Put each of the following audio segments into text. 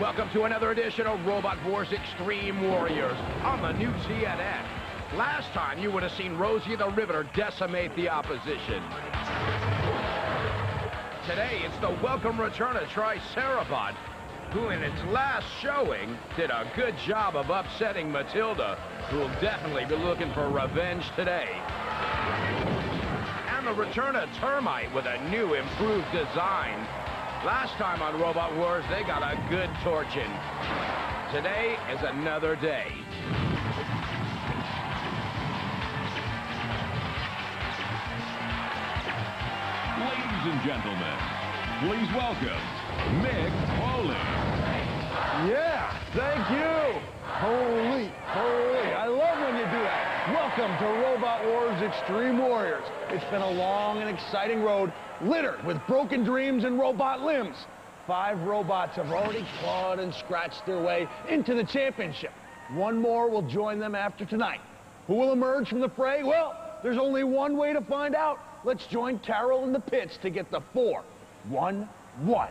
Welcome to another edition of Robot Wars Extreme Warriors on the new TNN. Last time, you would have seen Rosie the Riveter decimate the opposition. Today, it's the welcome return of Tricerabot, who in its last showing did a good job of upsetting Matilda, who will definitely be looking for revenge today. And the return of Termite with a new improved design. Last time on Robot Wars, they got a good torching. Today is another day. Ladies and gentlemen, please welcome Mick Foley. Yeah, thank you. Holy, holy. I love when you do that. Welcome to Robot Wars Extreme Warriors. It's been a long and exciting road littered with broken dreams and robot limbs. Five robots have already clawed and scratched their way into the championship. One more will join them after tonight. Who will emerge from the fray? Well, there's only one way to find out. Let's join Carol in the pits to get the four. One, one.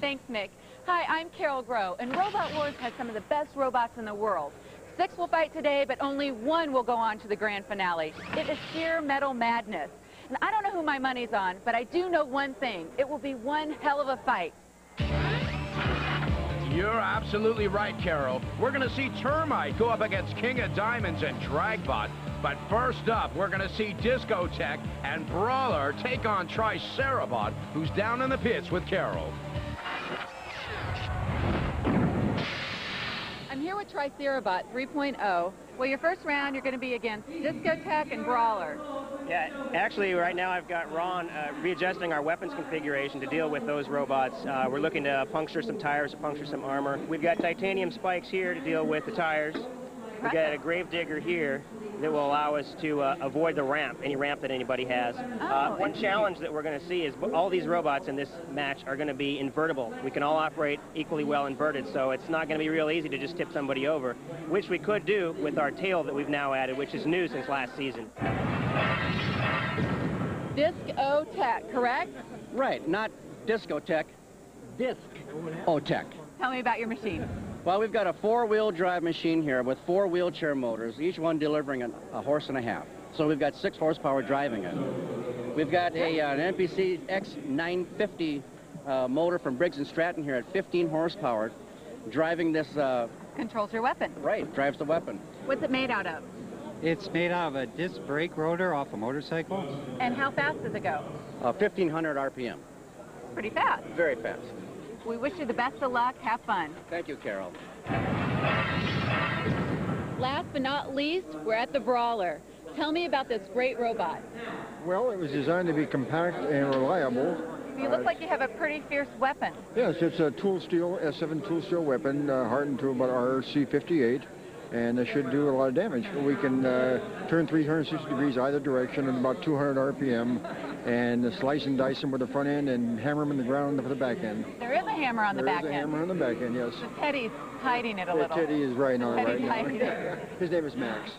Thanks, Mick. Hi, I'm Carol Grow, and Robot Wars has some of the best robots in the world. Six will fight today, but only one will go on to the grand finale. It is sheer metal madness. And I don't know who my money's on, but I do know one thing. It will be one hell of a fight. You're absolutely right, Carol. We're going to see Termite go up against King of Diamonds and Dragbot. But first up, we're going to see Diskotek and Brawler take on Tricerabot, who's down in the pits with Carol. I'm here with Tricerabot 3.0. Well, your first round, you're going to be against Diskotek and Brawler. Yeah, actually, right now I've got Ron uh, readjusting our weapons configuration to deal with those robots. Uh, we're looking to puncture some tires, to puncture some armor. We've got titanium spikes here to deal with the tires. We've got a grave digger here that will allow us to uh, avoid the ramp, any ramp that anybody has. Uh, Oh, one challenge that we're going to see is all these robots in this match are going to be invertible. We can all operate equally well inverted, so it's not going to be real easy to just tip somebody over, which we could do with our tail that we've now added, which is new since last season. Discotech, correct? Right, not discotech, disc O-Tech. Tell me about your machine. Well, we've got a four-wheel drive machine here with four wheelchair motors, each one delivering a, a horse and a half. So we've got six horsepower driving it. We've got a, uh, an NPC X950 uh, motor from Briggs & Stratton here at 15 horsepower, driving this, uh, Controls your weapon. right, drives the weapon. What's it made out of? It's made out of a disc brake rotor off a motorcycle. And how fast does it go? Uh, 1,500 RPM. Pretty fast. Very fast. We wish you the best of luck. Have fun. Thank you, Carol. Last but not least, we're at the Brawler. Tell me about this great robot. Well, it was designed to be compact and reliable. You look like you have a pretty fierce weapon. Yes, it's a tool steel, S7 tool steel weapon, uh, hardened to about RC58, and it should do a lot of damage. We can uh, turn 360 degrees either direction at about 200 RPM, and slice and dice them with the front end and hammer them in the ground for the back end. There is a hammer on the There is back a end. hammer on the back end, yes. So Teddy's hiding it a Yeah, little. Teddy is right on it right Teddy's hiding now. it. His name is Max.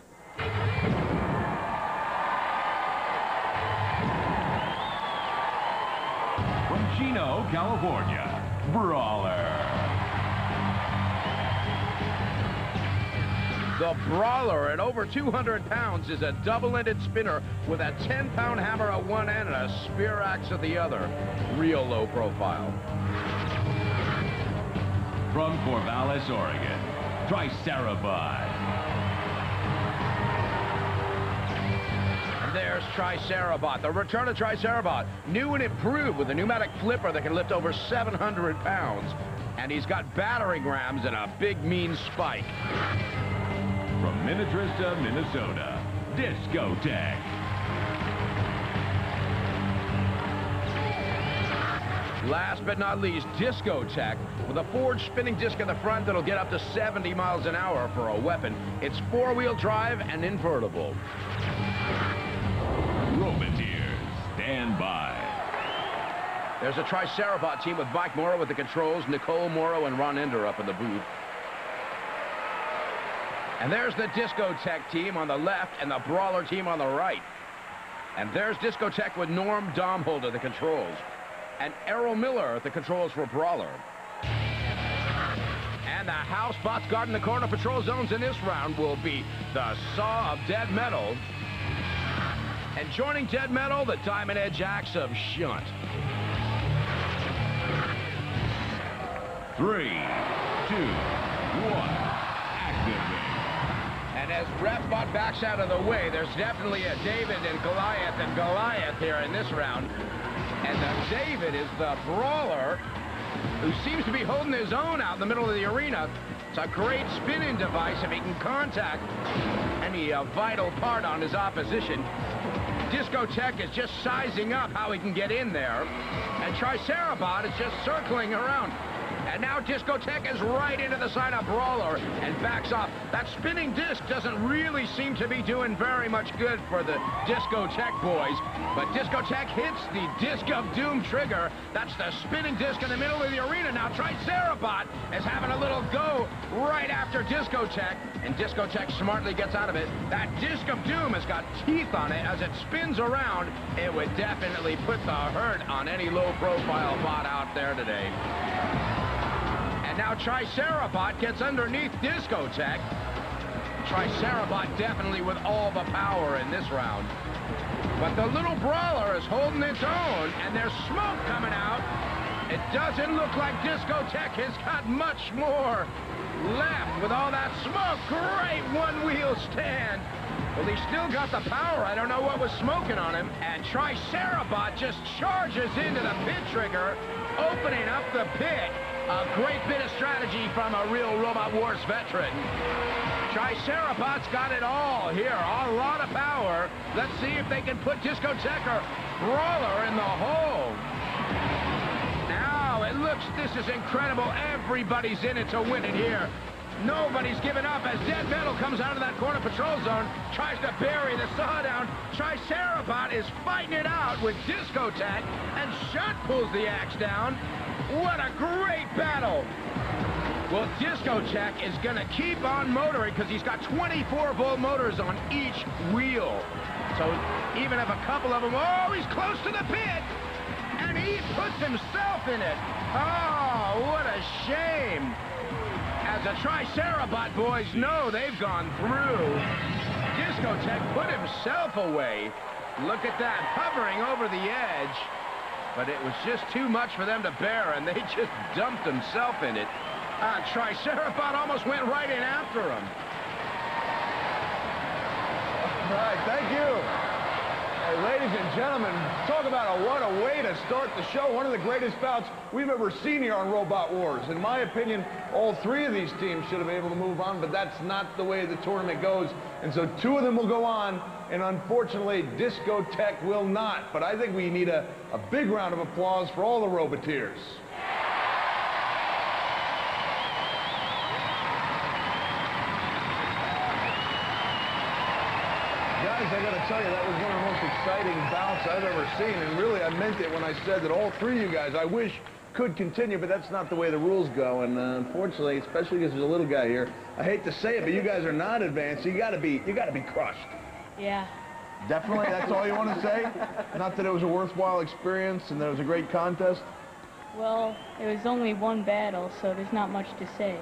From Chino, California, Brawler. The Brawler at over 200 pounds is a double-ended spinner with a 10-pound hammer at one end and a spear axe at the other. Real low profile. From Corvallis, Oregon, Tricerabot. There's Tricerabot, the return of Tricerabot. New and improved with a pneumatic flipper that can lift over 700 pounds. And he's got battering rams and a big mean spike. From Minnetrista, Minnesota, Diskotek. Last but not least, Diskotek with a forged spinning disc in the front that'll get up to 70 miles an hour for a weapon. It's four-wheel drive and invertible. Roboteers, stand by. There's a Tricerabot team with Mike Morrow with the controls, Nicole Morrow and Ron Ender up in the booth. And there's the Diskotek team on the left and the Brawler team on the right. And there's Diskotek with Norm Domhold at the controls. and Errol Miller at the controls for Brawler. And the house bots guarding the corner patrol zones in this round will be the Saw of Dead Metal. And joining Dead Metal, the Diamond Edge Axe of Shunt. Three, two, one. And as Refbot backs out of the way, there's definitely a David and Goliath and Goliath here in this round. And the David is the brawler who seems to be holding his own out in the middle of the arena. It's a great spinning device if he can contact any uh, vital part on his opposition. Diskotek is just sizing up how he can get in there. And Tricerabot is just circling around. And now Diskotek is right into the side of Brawler and backs off. That spinning disc doesn't really seem to be doing very much good for the Diskotek boys. But Diskotek hits the Disc of Doom trigger. That's the spinning disc in the middle of the arena. Now Tricerabot is having a little go right after Diskotek. And Diskotek smartly gets out of it. That Disc of Doom has got teeth on it. As it spins around, it would definitely put the hurt on any low-profile bot out there today. Now Tricerabot gets underneath Diskotek. Tricerabot definitely with all the power in this round. But the little brawler is holding its own, and there's smoke coming out. It doesn't look like Diskotek has got much more left with all that smoke. Great one-wheel stand. Well, he still got the power. I don't know what was smoking on him. And Tricerabot just charges into the pit trigger, opening up the pit. A great bit of strategy from a real Robot Wars veteran. Tricerabot's got it all here, a lot of power. Let's see if they can put Diskotek or Brawler in the hole. Now, it looks, this is incredible. Everybody's in it to win it here. Nobody's giving up as Dead Metal comes out of that corner patrol zone, tries to bury the saw down. Tricerabot is fighting it out with Disco Diskotek, and Shunt pulls the axe down. What a great battle! Well, Diskotek is going to keep on motoring because he's got 24-volt motors on each wheel. So even if a couple of them, oh, he's close to the pit, and he puts himself in it. Oh, what a shame. As the Tricerabot boys know, they've gone through. Disco Tech put himself away. Look at that, hovering over the edge. But it was just too much for them to bear, and they just dumped himself in it. Uh, Tricerabot almost went right in after him. All right, thank you. Ladies and gentlemen, talk about a, what a way to start the show. One of the greatest bouts we've ever seen here on Robot Wars. In my opinion, all three of these teams should have been able to move on, but that's not the way the tournament goes. And so two of them will go on, and unfortunately, Diskotek will not. But I think we need a, a big round of applause for all the Roboteers. Guys, I got to tell you, that was one of exciting bouts I've ever seen. And really, I meant it when I said that all three of you guys, I wish, could continue, but that's not the way the rules go. And uh, unfortunately, especially because there's a little guy here, I hate to say it, but you guys are not advanced. You got to be, you got to be crushed. Yeah. Definitely, that's all you want to say? Not that it was a worthwhile experience and that it was a great contest? Well, it was only one battle, so there's not much to say.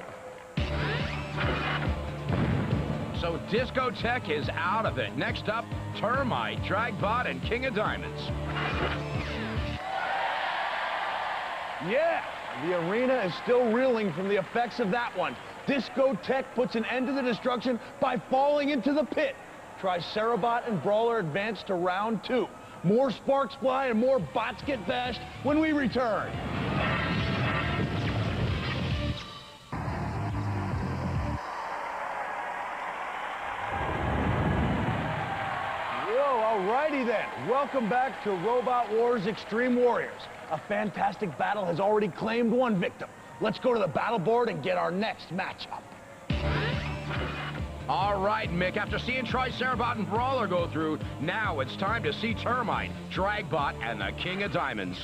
So Diskotek is out of it. Next up, Termite, Dragbot, and King of Diamonds. Yeah, the arena is still reeling from the effects of that one. Diskotek puts an end to the destruction by falling into the pit. Tricerabot and Brawler advance to round two. More sparks fly and more bots get bashed when we return. Then. Welcome back to Robot Wars Extreme Warriors. A fantastic battle has already claimed one victim. Let's go to the battle board and get our next matchup. All right, Mick, after seeing Tricerabot and Brawler go through, now it's time to see Termite, Dragbot, and the King of Diamonds.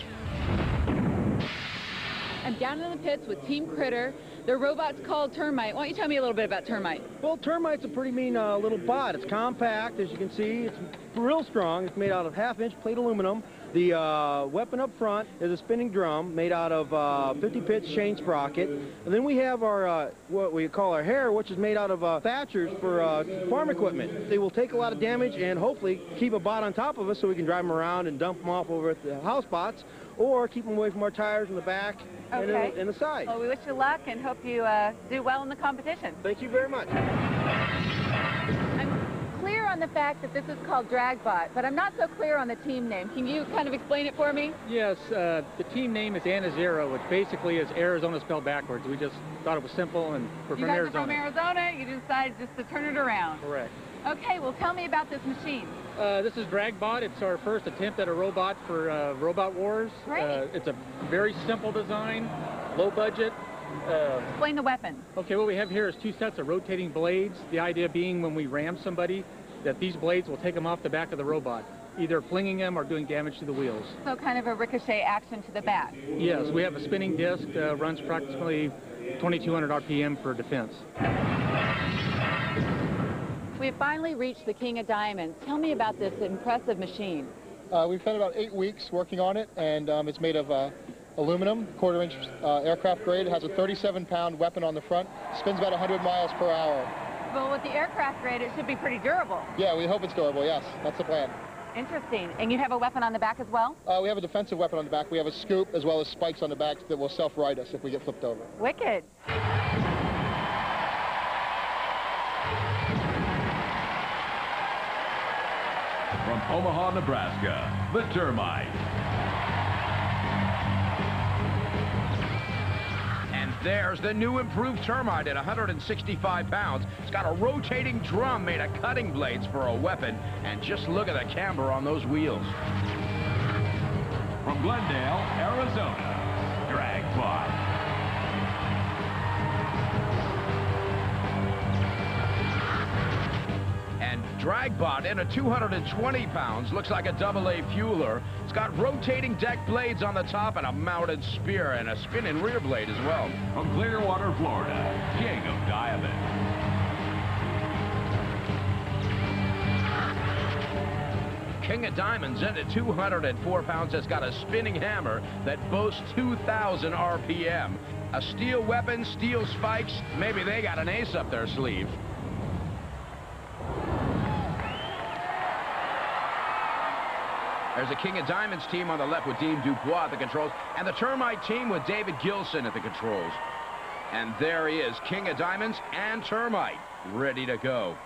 I'm down in the pits with Team Critter. The robot's called Termite. Why don't you tell me a little bit about Termite? Well, Termite's a pretty mean uh, little bot. It's compact, as you can see. It's real strong. It's made out of half-inch plate aluminum. The uh, weapon up front is a spinning drum made out of 50-pitch uh, chain sprocket. And then we have our uh, what we call our hair, which is made out of uh, thatchers for uh, farm equipment. They will take a lot of damage and hopefully keep a bot on top of us so we can drive them around and dump them off over at the house bots or keep them away from our tires in the back okay. and, in, in the side. Well, we wish you luck and hope you do well in the competition. Thank you very much I'm clear on the fact that this is called Dragbot, but I'm not so clear on the team name. Can you kind of explain it for me? Yes, uh, the team name is Anozira, which basically is Arizona spelled backwards. We just thought it was simple, and we're you from guys Arizona. are from Arizona. You decided just to turn it around. Correct. Okay, well, tell me about this machine. Uh, this is Dragbot. It's our first attempt at a robot for uh, Robot Wars. Great. Uh, it's a very simple design, low budget. Uh, Explain the weapon. Okay, what we have here is two sets of rotating blades. The idea being when we ram somebody, that these blades will take them off the back of the robot, either flinging them or doing damage to the wheels. So kind of a ricochet action to the back. Yes, we have a spinning disc, uh, runs approximately 2200 RPM for defense. We have finally reached the King of Diamonds. Tell me about this impressive machine. Uh, we've spent about eight weeks working on it, and um, it's made of uh, aluminum, quarter-inch uh, aircraft grade. It has a 37-pound weapon on the front, spins about 100 miles per hour. Well, with the aircraft grade, it should be pretty durable. Yeah, we hope it's durable, yes. That's the plan. Interesting. And you have a weapon on the back as well? Uh, we have a defensive weapon on the back. We have a scoop as well as spikes on the back that will self-right us if we get flipped over. Wicked. Omaha, Nebraska, the Termite. And there's the new improved termite at 165 pounds. It's got a rotating drum made of cutting blades for a weapon. And just look at the camber on those wheels. From Glendale, Arizona, Dragbot. Dragbot in at 220 pounds. Looks like a double-A fueler. It's got rotating deck blades on the top and a mounted spear and a spinning rear blade as well. From Clearwater, Florida, Jacob Diamond. King of Diamonds in at 204 pounds has got a spinning hammer that boasts 2,000 RPM. A steel weapon, steel spikes, maybe they got an ace up their sleeve. There's a King of Diamonds team on the left with Dean Dubois at the controls, and the Termite team with David Gilson at the controls. And there he is, King of Diamonds and Termite, ready to go.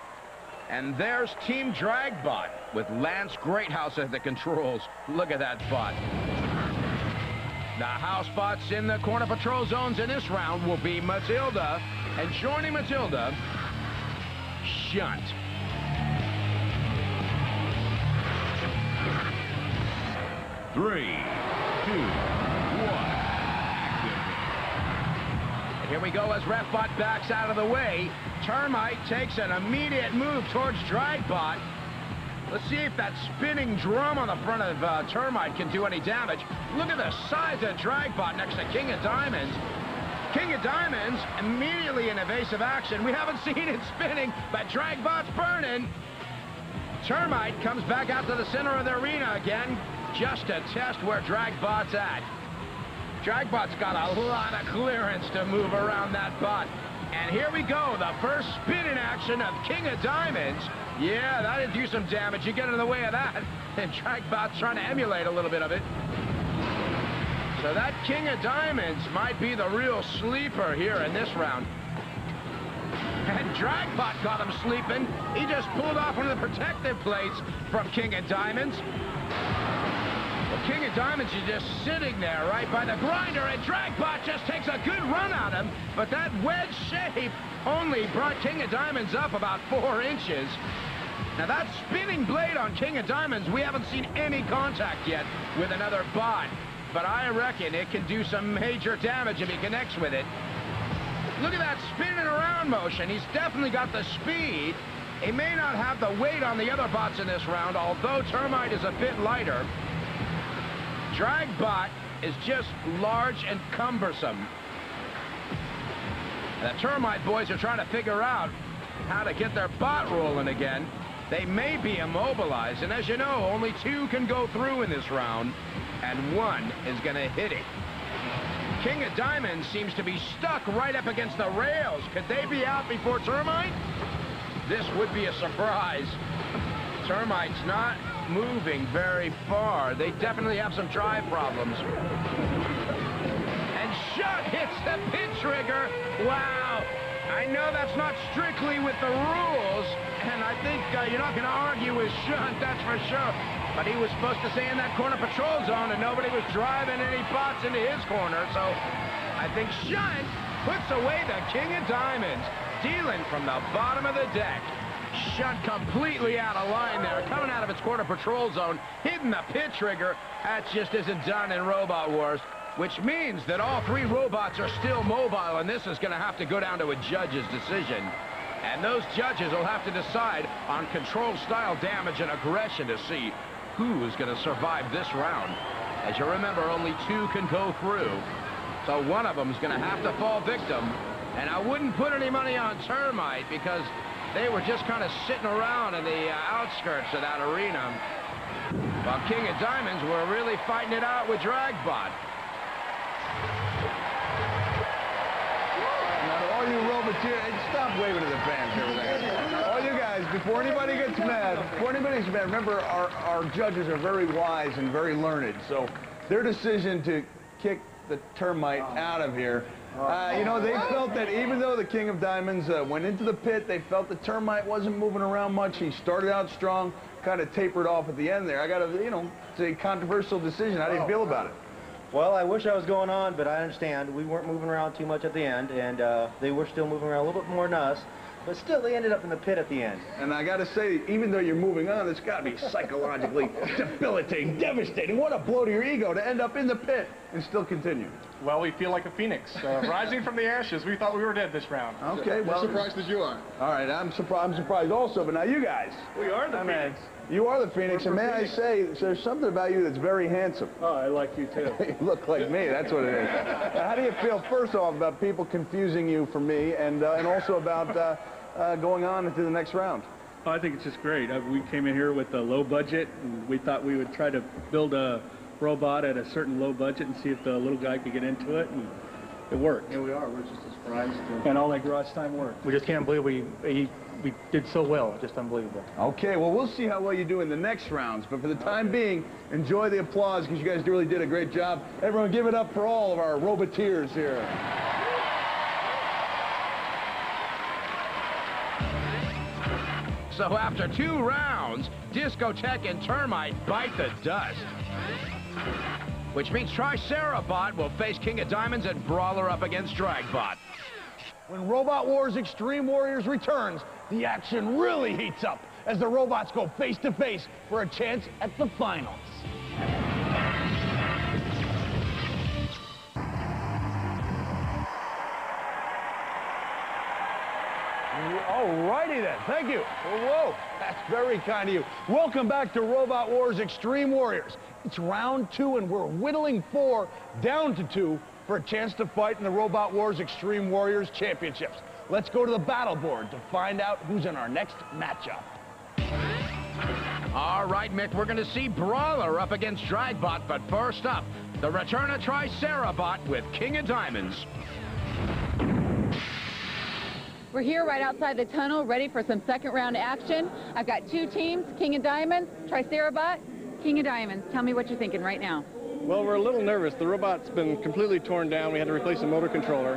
And there's Team Dragbot with Lance Greathouse at the controls. Look at that bot. The house bots in the corner patrol zones in this round will be Matilda, and joining Matilda, Shunt. Three, two, one, here we go as Refbot backs out of the way. Termite takes an immediate move towards Dragbot. Let's see if that spinning drum on the front of uh, Termite can do any damage. Look at the size of Dragbot next to King of Diamonds. King of Diamonds immediately in evasive action. We haven't seen it spinning, but Dragbot's burning. Termite comes back out to the center of the arena again just to test where Dragbot's at. Dragbot's got a lot of clearance to move around that bot. And here we go, the first spin in action of King of Diamonds. Yeah, that'd do some damage. You get in the way of that. And Dragbot's trying to emulate a little bit of it. So that King of Diamonds might be the real sleeper here in this round. And Dragbot got him sleeping. He just pulled off one of the protective plates from King of Diamonds. King of Diamonds is just sitting there right by the grinder, and Dragbot just takes a good run at him, but that wedge shape only brought King of Diamonds up about four inches. Now that spinning blade on King of Diamonds, we haven't seen any contact yet with another bot, but I reckon it can do some major damage if he connects with it. Look at that spinning around motion. He's definitely got the speed. He may not have the weight on the other bots in this round, although Termite is a bit lighter. Dragbot is just large and cumbersome. The termite boys are trying to figure out how to get their bot rolling again. They may be immobilized, and as you know, only two can go through in this round, and one is going to hit it. King of Diamonds seems to be stuck right up against the rails. Could they be out before Termite? This would be a surprise. Termite's not moving very far. They definitely have some drive problems. And Shunt hits the pit trigger. Wow. I know that's not strictly with the rules, and I think uh, you're not going to argue with Shunt, that's for sure. But he was supposed to stay in that corner patrol zone, and nobody was driving any bots into his corner, so I think Shunt puts away the King of Diamonds, dealing from the bottom of the deck. Shunt completely out of line there, coming out of its corner patrol zone, hitting the pit trigger. That just isn't done in Robot Wars, which means that all three robots are still mobile, and this is going to have to go down to a judge's decision. And those judges will have to decide on control style damage and aggression to see who is going to survive this round. As you remember, only two can go through. So one of them is going to have to fall victim. And I wouldn't put any money on Termite because they were just kind of sitting around in the uh, outskirts of that arena. While King of Diamonds were really fighting it out with Dragbot. Now, all you Roboteer, stop waving to the fans there. All you guys, before anybody gets mad, before anybody gets mad, remember our, our judges are very wise and very learned. So their decision to kick the termite out of here, uh, you know, they felt that even though the King of Diamonds uh, went into the pit, they felt the termite wasn't moving around much. He started out strong, kind of tapered off at the end there. I got to, you know, it's a controversial decision. How do you feel about it? Well, I wish I was going on, but I understand. We weren't moving around too much at the end, and uh, they were still moving around a little bit more than us. But still, they ended up in the pit at the end. And I got to say, even though you're moving on, it's got to be psychologically debilitating, devastating. What a blow to your ego to end up in the pit and still continue. Well, we feel like a phoenix. Uh, rising from the ashes, we thought we were dead this round. Okay, well... surprised as you are. All right, I'm, surpri I'm surprised also, but now you guys. We are the I mean, phoenix. You are the Phoenix, and may I say, there's something about you that's very handsome. Oh, I like you too. you look like me, that's what it is. Now, how do you feel, first off, about people confusing you for me, and, uh, and also about uh, uh, going on into the next round? Oh, I think it's just great. Uh, we came in here with a low budget, and we thought we would try to build a robot at a certain low budget and see if the little guy could get into it, and it worked. Here we are. We're just as surprised. And all that garage time worked. We just can't believe we we, we did so well. Just unbelievable. Okay, well, we'll see how well you do in the next rounds, but for the time being, enjoy the applause, because you guys really did a great job. Everyone give it up for all of our Roboteers here. So after two rounds, Diskotek and Termite bite the dust. Which means Tricerabot will face King of Diamonds and Brawler up against Dragbot. When Robot Wars Extreme Warriors returns, the action really heats up as the robots go face to face for a chance at the finals. All righty then. Thank you. Whoa. That's very kind of you. Welcome back to Robot Wars Extreme Warriors. It's round two, and we're whittling four down to two for a chance to fight in the Robot Wars Extreme Warriors Championships. Let's go to the battle board to find out who's in our next matchup. All right, Mick, we're going to see Brawler up against Dragbot, but first up, the return of Tricerabot with King of Diamonds. We're here right outside the tunnel, ready for some second round action. I've got two teams, King of Diamonds, Tricerabot, King of Diamonds. Tell me what you're thinking right now. Well, we're a little nervous. The robot's been completely torn down. We had to replace the motor controller.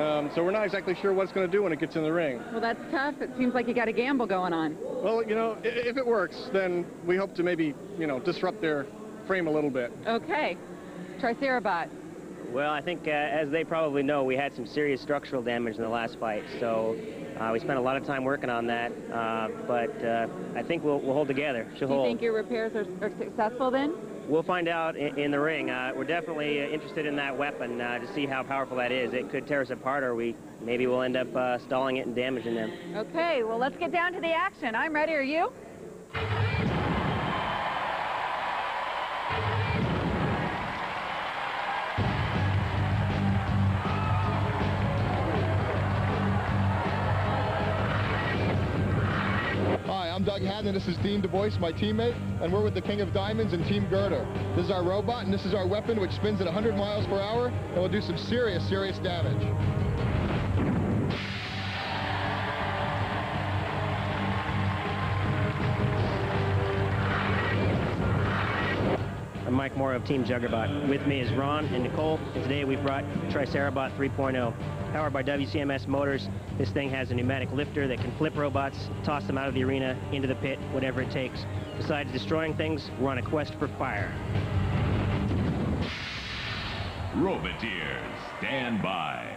Um, so we're not exactly sure what it's going to do when it gets in the ring. Well, that's tough. It seems like you got a gamble going on. Well, you know, if it works, then we hope to maybe, you know, disrupt their frame a little bit. Okay. Tricerabot. Well, I think, uh, as they probably know, we had some serious structural damage in the last fight. So uh, we spent a lot of time working on that. Uh, but uh, I think we'll, we'll hold together. She'll Do you hold. think your repairs are, are successful then? We'll find out in, in the ring. Uh, we're definitely uh, interested in that weapon uh, to see how powerful that is. It could tear us apart, or we maybe we'll end up uh, stalling it and damaging them. Okay, well, let's get down to the action. I'm ready. Are you? This is Dean Du Bois, my teammate, and we're with the King of Diamonds and Team Girder. This is our robot, and this is our weapon, which spins at 100 miles per hour, and will do some serious, serious damage. I'm Mike Moore of Team Juggerbot. With me is Ron and Nicole, and today we've brought Tricerabot 3.0. Powered by WCMS motors, this thing has a pneumatic lifter that can flip robots, toss them out of the arena, into the pit, whatever it takes. Besides destroying things, we're on a quest for fire. Roboteers, stand by.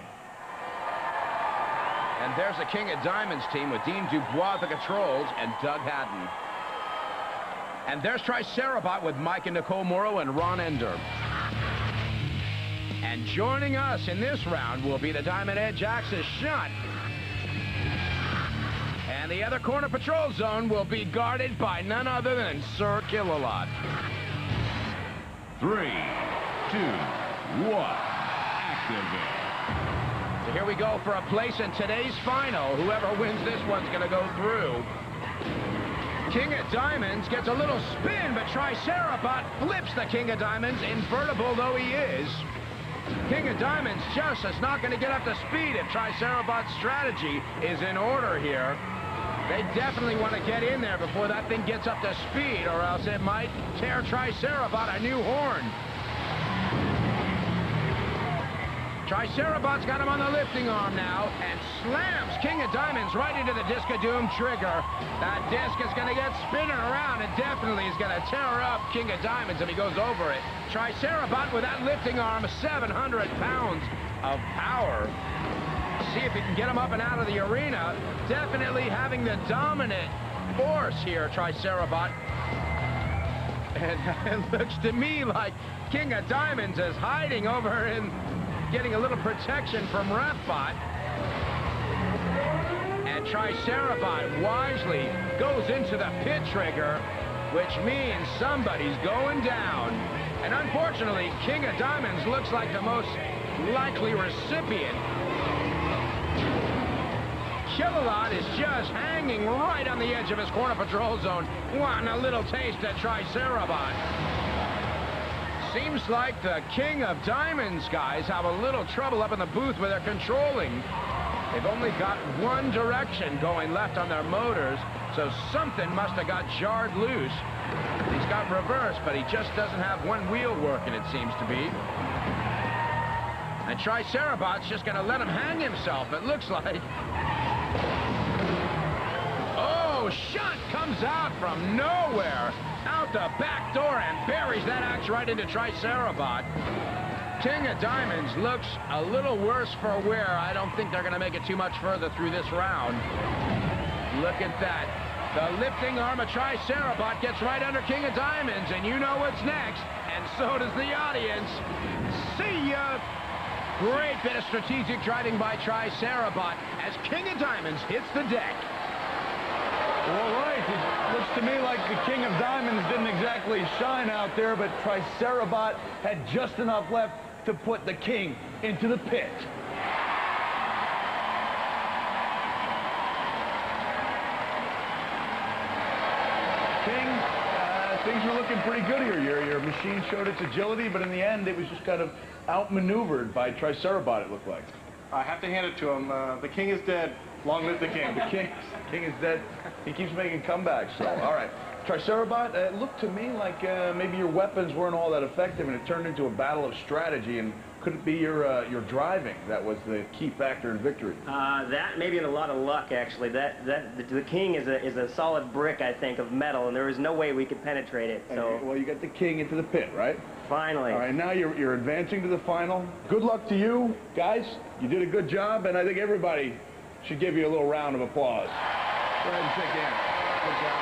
And there's the King of Diamonds team with Dean Dubois at the controls and Doug Haddon. And there's Tricerabot with Mike and Nicole Morrow and Ron Ender. And joining us in this round will be the Diamond Edge Axis Shunt. And the other corner patrol zone will be guarded by none other than Sir Killalot. Three, two, one, activate. So here we go for a place in today's final. Whoever wins this one's going to go through. King of Diamonds gets a little spin, but Tricerabot flips the King of Diamonds, invertible though he is. King of Diamonds just is not going to get up to speed if Tricerabot's strategy is in order here. They definitely want to get in there before that thing gets up to speed, or else it might tear Tricerabot a new horn. Tricerabot's got him on the lifting arm now and slams King of Diamonds right into the Disc of Doom trigger. That disc is going to get spinning around and definitely is going to tear up King of Diamonds if he goes over it. Tricerabot with that lifting arm, 700 pounds of power. See if he can get him up and out of the arena. Definitely having the dominant force here, Tricerabot. And it looks to me like King of Diamonds is hiding over in getting a little protection from Refbot. And Tricerabot wisely goes into the pit trigger, which means somebody's going down. And unfortunately, King of Diamonds looks like the most likely recipient. Killalot is just hanging right on the edge of his corner patrol zone, wanting a little taste of Tricerabot. Seems like the King of Diamonds guys have a little trouble up in the booth where they're controlling. They've only got one direction going left on their motors, so something must have got jarred loose. He's got reverse, but he just doesn't have one wheel working, it seems to be. And Tricerabot's just going to let him hang himself, it looks like. Oh, Shunt comes out from nowhere out the back door and buries that axe right into Tricerabot. King of Diamonds looks a little worse for wear. I don't think they're going to make it too much further through this round. Look at that. The lifting arm of Tricerabot gets right under King of Diamonds, and you know what's next, and so does the audience. See ya! Great bit of strategic driving by Tricerabot as King of Diamonds hits the deck. All right. It looks to me like the King of Diamonds didn't exactly shine out there, but Tricerabot had just enough left to put the King into the pit. King, uh, things were looking pretty good here. Your, your machine showed its agility, but in the end, it was just kind of outmaneuvered by Tricerabot, it looked like. I have to hand it to him. Uh, the king is dead. Long live the king. The king, king is dead. He keeps making comebacks, so all right. Tricerabot, uh, it looked to me like uh, maybe your weapons weren't all that effective, and it turned into a battle of strategy. And could it be your uh, your driving that was the key factor in victory? Uh, that maybe in a lot of luck actually. That that the, the king is a is a solid brick I think of metal, and there was no way we could penetrate it. So well, you got the king into the pit, right? finally, All right, now you're, you're advancing to the final. Good luck to you, guys. You did a good job, and I think everybody should give you a little round of applause. Go ahead and shake in. Good job.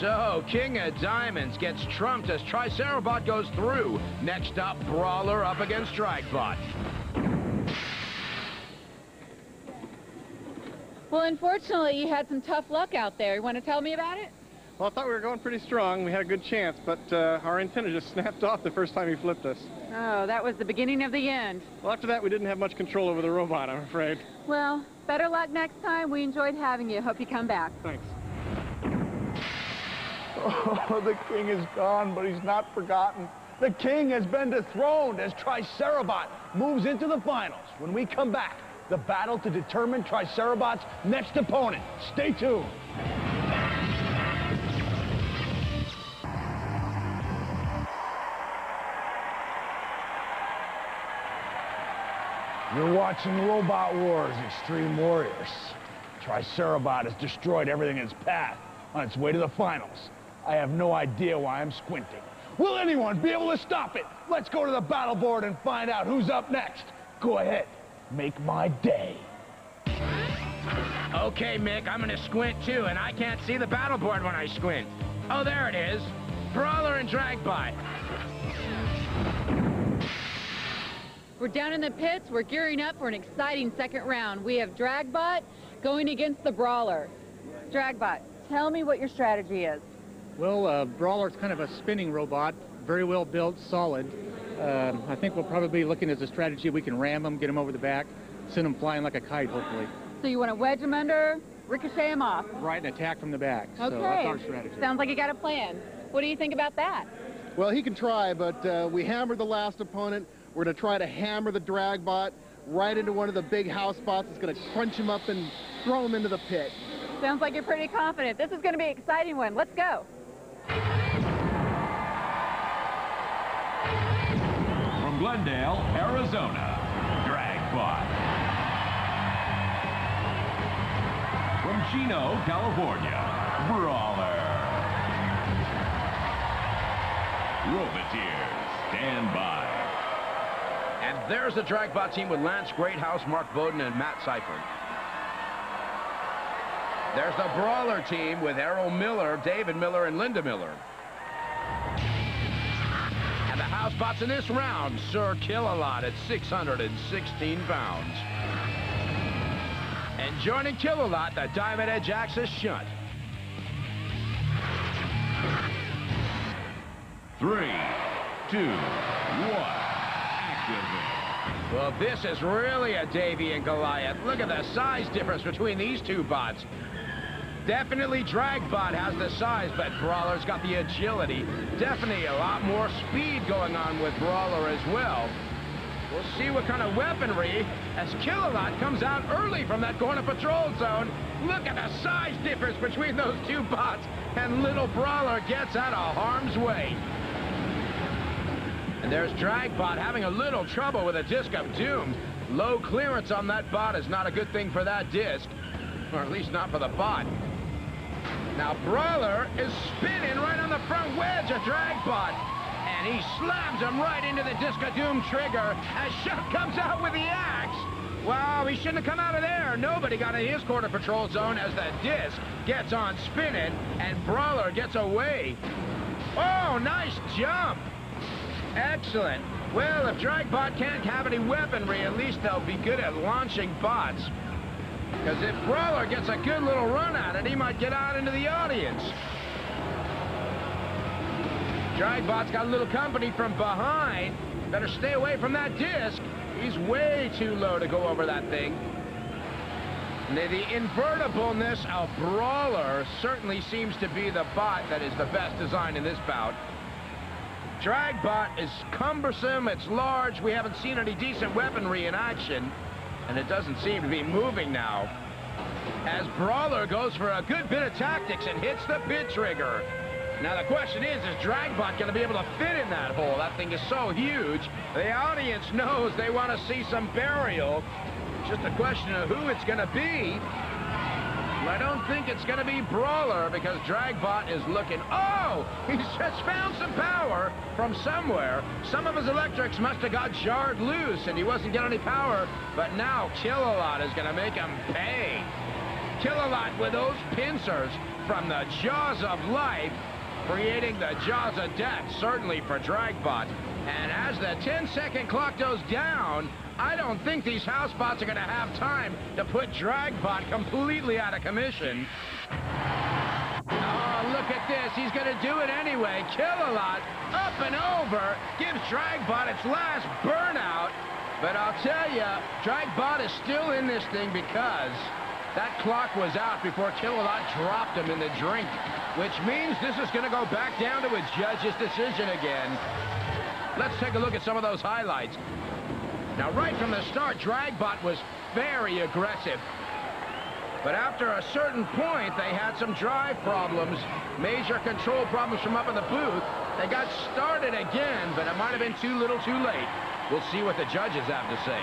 So, King of Diamonds gets trumped as Tricerabot goes through. Next up, Brawler up against Dragbot. Well, unfortunately, you had some tough luck out there. You want to tell me about it? Well, I thought we were going pretty strong. We had a good chance, but uh, our antenna just snapped off the first time he flipped us. Oh, that was the beginning of the end. Well, after that, we didn't have much control over the robot, I'm afraid. Well, better luck next time. We enjoyed having you. Hope you come back. Thanks. Oh, the king is gone, but he's not forgotten. The king has been dethroned as Tricerabot moves into the finals. When we come back, the battle to determine Tricerabot's next opponent. Stay tuned. You're watching Robot Wars Extreme Warriors. Tricerabot has destroyed everything in its path on its way to the finals. I have no idea why I'm squinting. Will anyone be able to stop it? Let's go to the battle board and find out who's up next. Go ahead. Make my day. Okay, Mick, I'm gonna squint too, and I can't see the battle board when I squint. Oh, there it is. Brawler and Dragbot. We're down in the pits. We're gearing up for an exciting second round. We have Dragbot going against the Brawler. Dragbot, tell me what your strategy is. Well, uh, Brawler's kind of a spinning robot, very well built, solid. Um, I think we'll probably be looking as a strategy we can ram them, get them over the back, send them flying like a kite, hopefully. So you want to wedge them under, ricochet them off. Right, and attack from the back. Okay. So that's our strategy. Sounds like you got a plan. What do you think about that? Well, he can try, but uh, we hammered the last opponent. We're going to try to hammer the Dragbot right into one of the big house spots. It's going to crunch him up and throw him into the pit. Sounds like you're pretty confident. This is going to be an exciting one. Let's go. From Glendale, Arizona, Dragbot. From Chino, California, Brawler. Roboteers, stand by. And there's the Dragbot team with Lance Greathouse, Mark Bowden, and Matt Seifert. There's the Brawler team with Errol Miller, David Miller, and Linda Miller. And the house spots in this round, Sir Killalot at 616 pounds. And joining Killalot, the Diamond Edge Axis Shunt. Three, two, one, activate. Well, this is really a Davy and Goliath. Look at the size difference between these two bots. Definitely Dragbot has the size, but Brawler's got the agility. Definitely a lot more speed going on with Brawler as well. We'll see what kind of weaponry as Killalot comes out early from that corner patrol zone. Look at the size difference between those two bots, and little Brawler gets out of harm's way. And there's Dragbot having a little trouble with a Disc of Doom. Low clearance on that bot is not a good thing for that disc, or at least not for the bot. Now Brawler is spinning right on the front wedge of Dragbot. And he slams him right into the Disc of Doom trigger as Shunt comes out with the axe. Wow, he shouldn't have come out of there. Nobody got in his corner patrol zone as the disc gets on spinning and Brawler gets away. Oh, nice jump. Excellent. Well, if Dragbot can't have any weaponry, at least they'll be good at launching bots. Because if Brawler gets a good little run at it, he might get out into the audience. Dragbot's got a little company from behind. Better stay away from that disc. He's way too low to go over that thing. The invertibleness of Brawler certainly seems to be the bot that is the best design in this bout. Dragbot is cumbersome, it's large, we haven't seen any decent weaponry in action, and it doesn't seem to be moving now. As Brawler goes for a good bit of tactics and hits the pit trigger. Now the question is, is Dragbot going to be able to fit in that hole? That thing is so huge. The audience knows they want to see some burial. Just a question of who it's going to be. I don't think it's going to be Brawler because Dragbot is looking... Oh! He's just found some power from somewhere. Some of his electrics must have got jarred loose and he wasn't getting any power. But now Killalot is going to make him pay. Killalot with those pincers from the jaws of life creating the jaws of death, certainly for Dragbot. And as the 10-second clock goes down, I don't think these house bots are going to have time to put Dragbot completely out of commission. Oh, look at this. He's going to do it anyway. Killalot, up and over, gives Dragbot its last burnout. But I'll tell you, Dragbot is still in this thing because that clock was out before Killalot dropped him in the drink, which means this is going to go back down to a judge's decision again. Let's take a look at some of those highlights. Now, right from the start, Dragbot was very aggressive. But after a certain point, they had some drive problems, major control problems from up in the booth. They got started again, but it might have been too little too late. We'll see what the judges have to say.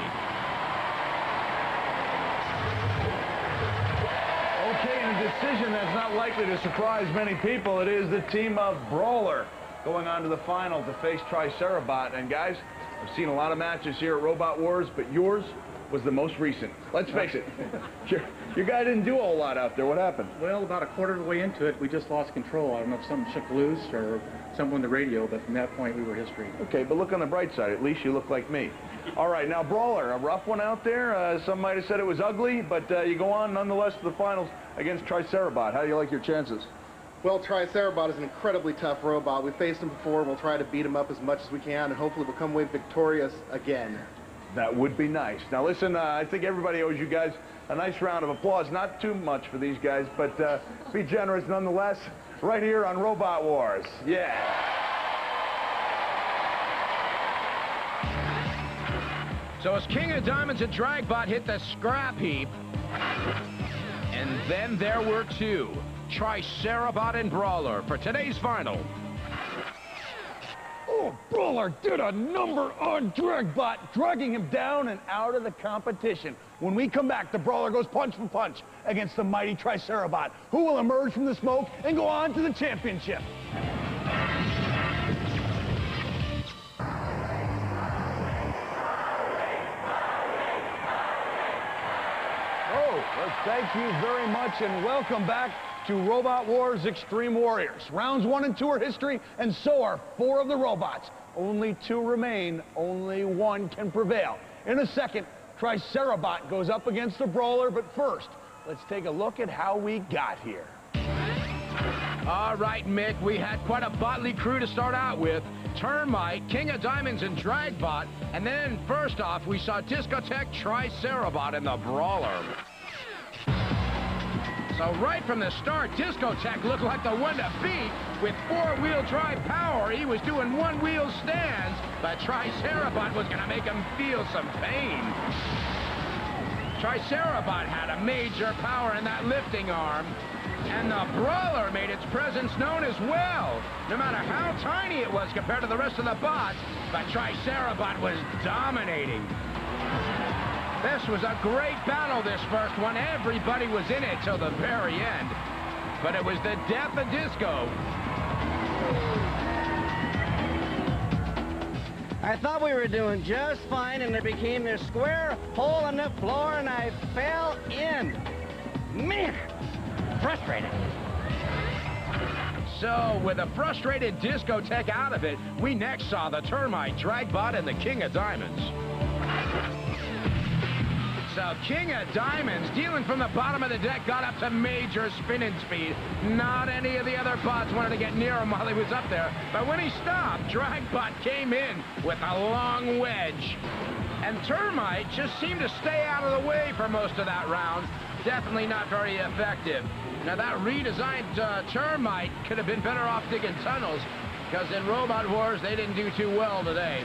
Okay, in a decision that's not likely to surprise many people, it is the team of Brawler going on to the final to face Tricerabot. And guys, I've seen a lot of matches here at Robot Wars, but yours was the most recent. Let's face it, your, your guy didn't do a whole lot out there. What happened? Well, about a quarter of the way into it, we just lost control. I don't know if something shook loose or something on the radio, but from that point, we were history. Okay, but look on the bright side. At least you look like me. All right, now Brawler, a rough one out there. Uh, some might have said it was ugly, but uh, you go on nonetheless to the finals against Tricerabot. How do you like your chances? Well, Tricerabot is an incredibly tough robot. We've faced him before, and we'll try to beat him up as much as we can, and hopefully we'll come away victorious again. That would be nice. Now listen, uh, I think everybody owes you guys a nice round of applause. Not too much for these guys, but uh, be generous nonetheless. Right here on Robot Wars. Yeah. So as King of Diamonds and Dragbot hit the scrap heap, and then there were two, Tricerabot and Brawler for today's final. Oh, Brawler did a number on Dragbot, dragging him down and out of the competition. When we come back, the Brawler goes punch for punch against the mighty Tricerabot, who will emerge from the smoke and go on to the championship. Oh, well, thank you very much and welcome back to Robot Wars Extreme Warriors. Rounds one and two are history, and so are four of the robots. Only two remain, only one can prevail. In a second, Tricerabot goes up against the Brawler, but first, let's take a look at how we got here. All right, Mick, we had quite a Botley crew to start out with. Termite, King of Diamonds, and Dragbot. And then, first off, we saw Diskotek, Tricerabot, and the Brawler. So right from the start, Diskotek looked like the one to beat. With four-wheel drive power, he was doing one-wheel stands, but Tricerabot was going to make him feel some pain. Tricerabot had a major power in that lifting arm, and the Brawler made its presence known as well. No matter how tiny it was compared to the rest of the bots, but Tricerabot was dominating. This was a great battle, this first one. Everybody was in it till the very end. But it was the death of Disco. I thought we were doing just fine, and there became this square hole in the floor, and I fell in. Man, frustrating. So, with a frustrated Diskotek out of it, we next saw the Termite, Dragbot, and the King of Diamonds. So King of Diamonds, dealing from the bottom of the deck, got up to major spinning speed. Not any of the other bots wanted to get near him while he was up there. But when he stopped, Dragbot came in with a long wedge. And Termite just seemed to stay out of the way for most of that round. Definitely not very effective. Now that redesigned uh, Termite could have been better off digging tunnels because in Robot Wars, they didn't do too well today.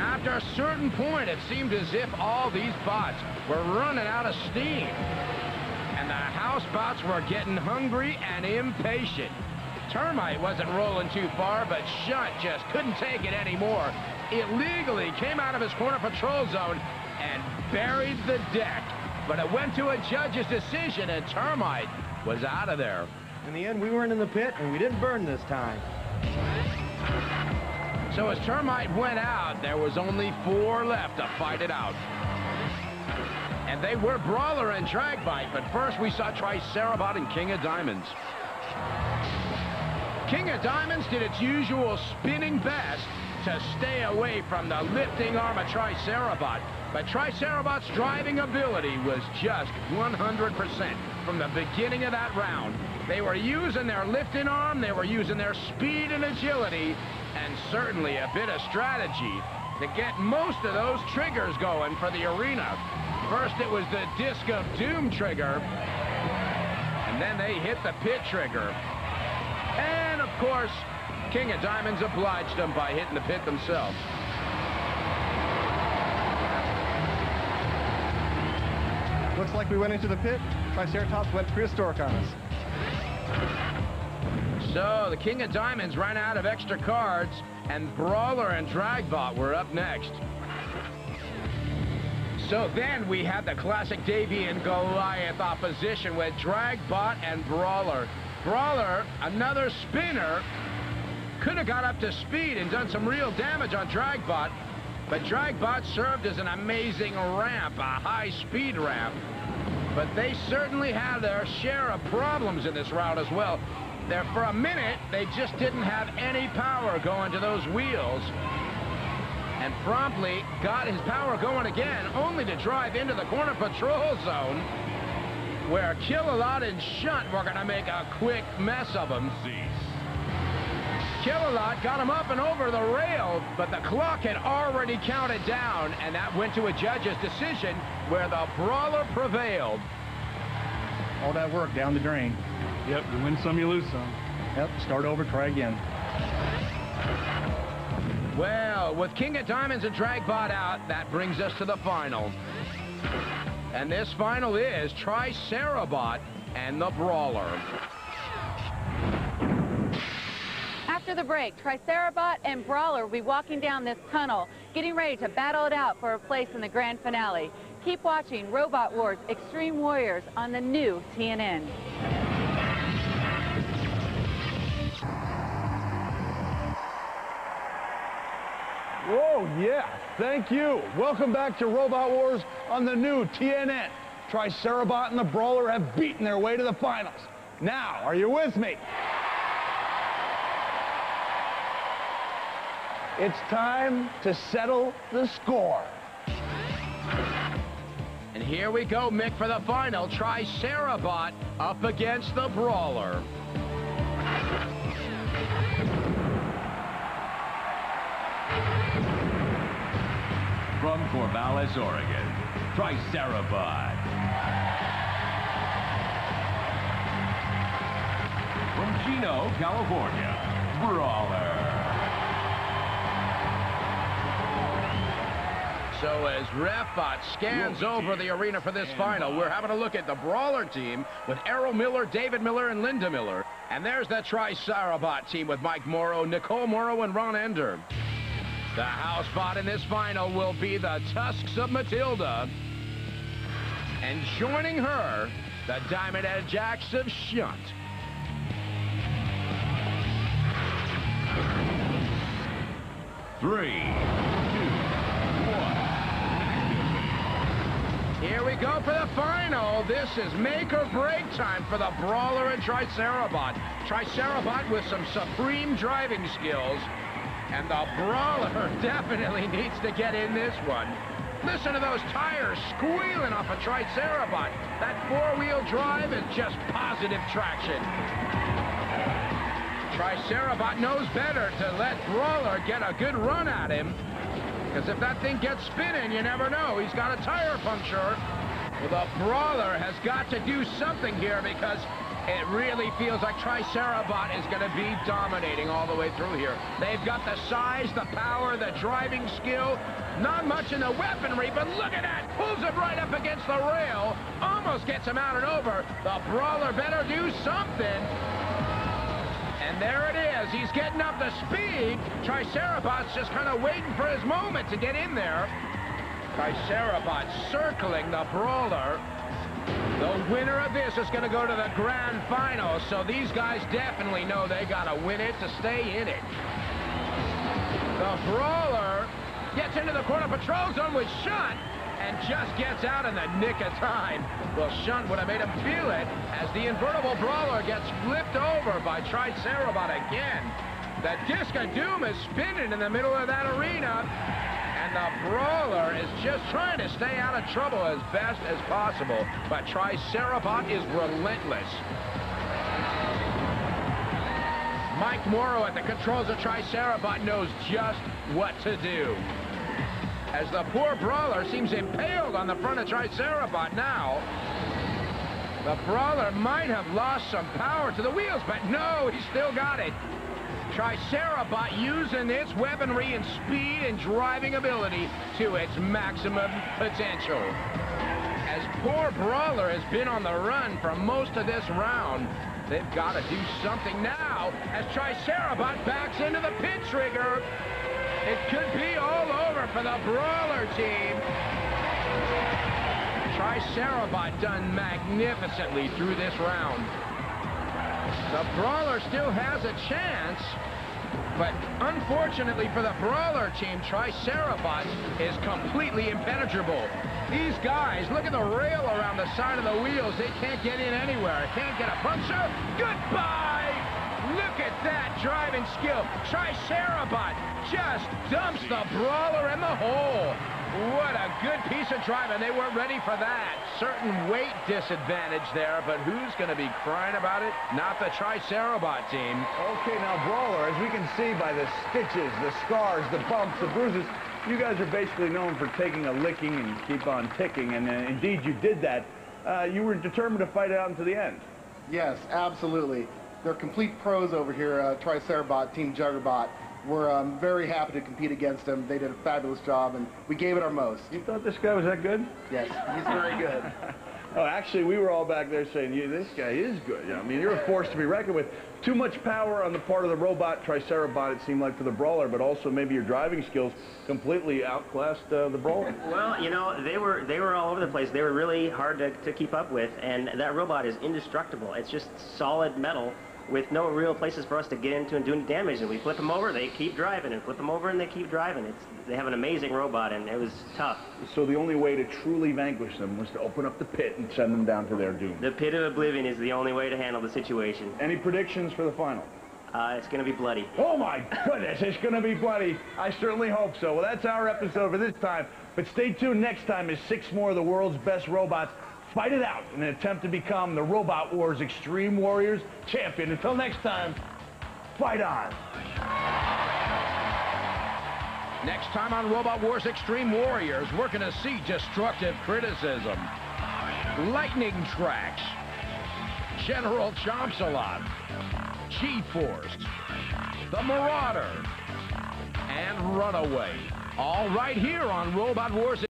After a certain point, it seemed as if all these bots were running out of steam. And the house bots were getting hungry and impatient. Termite wasn't rolling too far, but Shunt just couldn't take it anymore. Illegally came out of his corner patrol zone and buried the deck. But it went to a judge's decision, and Termite was out of there. In the end, we weren't in the pit, and we didn't burn this time. So as Termite went out, there was only four left to fight it out. And they were Brawler and Dragbot, but first we saw Tricerabot and King of Diamonds. King of Diamonds did its usual spinning best to stay away from the lifting arm of Tricerabot, but Tricerabot's driving ability was just 100%. from the beginning of that round. They were using their lifting arm, they were using their speed and agility, and certainly a bit of strategy to get most of those triggers going for the arena. First it was the Disc of Doom trigger, and then they hit the pit trigger. And of course, King of Diamonds obliged them by hitting the pit themselves. Looks like we went into the pit. Triceratops went prehistoric on us. So the King of Diamonds ran out of extra cards, and Brawler and Dragbot were up next. So then we had the classic Davy and Goliath opposition with Dragbot and Brawler. Brawler, another spinner, could have got up to speed and done some real damage on Dragbot, but Dragbot served as an amazing ramp, a high-speed ramp. But they certainly had their share of problems in this route as well. There, for a minute, they just didn't have any power going to those wheels. And promptly got his power going again, only to drive into the corner patrol zone, where Killalot and Shunt were going to make a quick mess of him. Killalot got him up and over the rail, but the clock had already counted down, and that went to a judge's decision where the brawler prevailed. All that work down the drain. Yep, you win some, you lose some. Yep, start over, try again. Well, with King of Diamonds and Dragbot out, that brings us to the final. And this final is Tricerabot and the Brawler. After the break, Tricerabot and Brawler will be walking down this tunnel, getting ready to battle it out for a place in the grand finale. Keep watching Robot Wars Extreme Warriors on the new TNN. Oh, yeah. Thank you. Welcome back to Robot Wars on the new TNN. Tricerabot and the Brawler have beaten their way to the finals. Now, are you with me? It's time to settle the score. And here we go, Mick, for the final. Tricerabot up against the Brawler. From Corvallis, Oregon, Tricerabot. From Chino, California, Brawler. So as Refbot scans over the arena for this final, we're having a look at the Brawler team with Errol Miller, David Miller, and Linda Miller. And there's the Tricerabot team with Mike Morrow, Nicole Morrow, and Ron Ender. The house bot in this final will be the Tusks of Matilda. And joining her, the Diamond Head Jacks of Shunt. Three, two, one. Here we go for the final. This is make or break time for the Brawler and Tricerabot. Tricerabot with some supreme driving skills. And the Brawler definitely needs to get in this one. Listen to those tires squealing off a Tricerabot. That four-wheel drive is just positive traction. Tricerabot knows better to let Brawler get a good run at him. Because if that thing gets spinning, you never know. He's got a tire puncture. Well, the Brawler has got to do something here because it really feels like Tricerabot is going to be dominating all the way through here. They've got the size, the power, the driving skill. Not much in the weaponry, but look at that. Pulls him right up against the rail. Almost gets him out and over. The Brawler better do something. And there it is. He's getting up to speed. Tricerabot's just kind of waiting for his moment to get in there. Tricerabot circling the Brawler. The winner of this is going to go to the grand final, so these guys definitely know they got to win it to stay in it. The Brawler gets into the corner patrol zone with Shunt and just gets out in the nick of time. Well, Shunt would have made him feel it as the invertible Brawler gets flipped over by Tricerabot again. The Disc of Doom is spinning in the middle of that arena. And the Brawler is just trying to stay out of trouble as best as possible. But Tricerabot is relentless. Mike Morrow at the controls of Tricerabot knows just what to do. As the poor Brawler seems impaled on the front of Tricerabot now. The Brawler might have lost some power to the wheels, but no, he's still got it. Tricerabot using its weaponry and speed and driving ability to its maximum potential. As poor Brawler has been on the run for most of this round, they've got to do something now as Tricerabot backs into the pit trigger. It could be all over for the Brawler team. Tricerabot done magnificently through this round. The Brawler still has a chance, but unfortunately for the Brawler team, Tricerabot is completely impenetrable. These guys, look at the rail around the side of the wheels. They can't get in anywhere. Can't get a puncture. Goodbye! Look at that driving skill. Tricerabot just dumps the Brawler in the hole. What a good piece of driving. They weren't ready for that. Certain weight disadvantage there, but who's going to be crying about it? Not the Tricerabot team. Okay, now, Brawler, as we can see by the stitches, the scars, the bumps, the bruises, you guys are basically known for taking a licking and keep on ticking, and uh, indeed you did that. Uh, you were determined to fight it out until the end. Yes, absolutely. They're complete pros over here, uh, Tricerabot, Team Juggerbot. We're um, very happy to compete against them. They did a fabulous job, and we gave it our most. You thought this guy was that good? Yes, he's very good. oh, actually, we were all back there saying, "You, this guy is good." I mean, you're a force to be reckoned with. Too much power on the part of the robot Tricerabot, it seemed like, for the Brawler, but also maybe your driving skills completely outclassed uh, the Brawler. Well, you know, they were they were all over the place. They were really hard to, to keep up with, and that robot is indestructible. It's just solid metal with no real places for us to get into and do any damage. And we flip them over, they keep driving, and flip them over, and they keep driving. It's they have an amazing robot, and it was tough. So the only way to truly vanquish them was to open up the pit and send them down to their doom. The pit of oblivion is the only way to handle the situation. Any predictions for the final? Uh, it's going to be bloody. Oh my goodness, it's going to be bloody. I certainly hope so. Well, that's our episode for this time. But stay tuned next time as six more of the world's best robots fight it out in an attempt to become the Robot Wars Extreme Warriors champion. Until next time, fight on. Next time on Robot Wars Extreme Warriors, we're going to see destructive criticism, lightning tracks, General Chomps-a-Lot, G-Force, the Marauder, and Runaway. All right here on Robot Wars